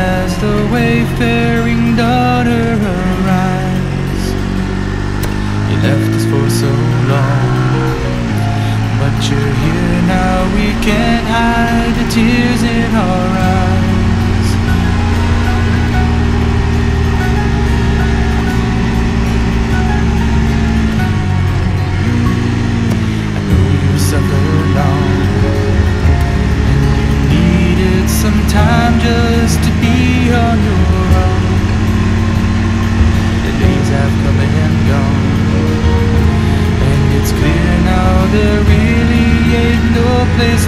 as the wayfaring daughter arrives. You left us for so long, but you're here now. We can't hide the tears in our eyes.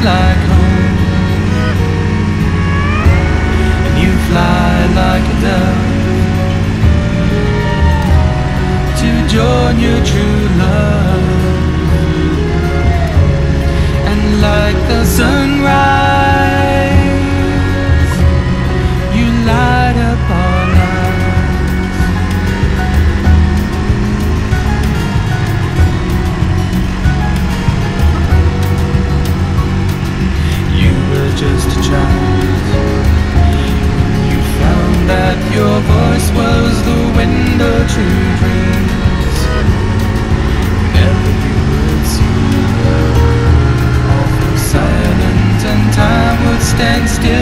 like still